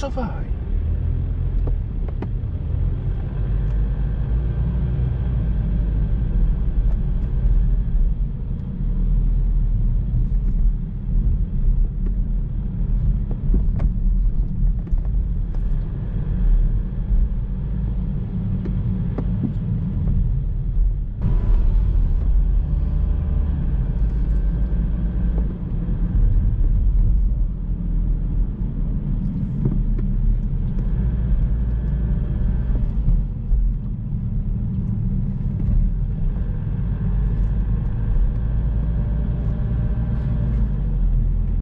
suffer.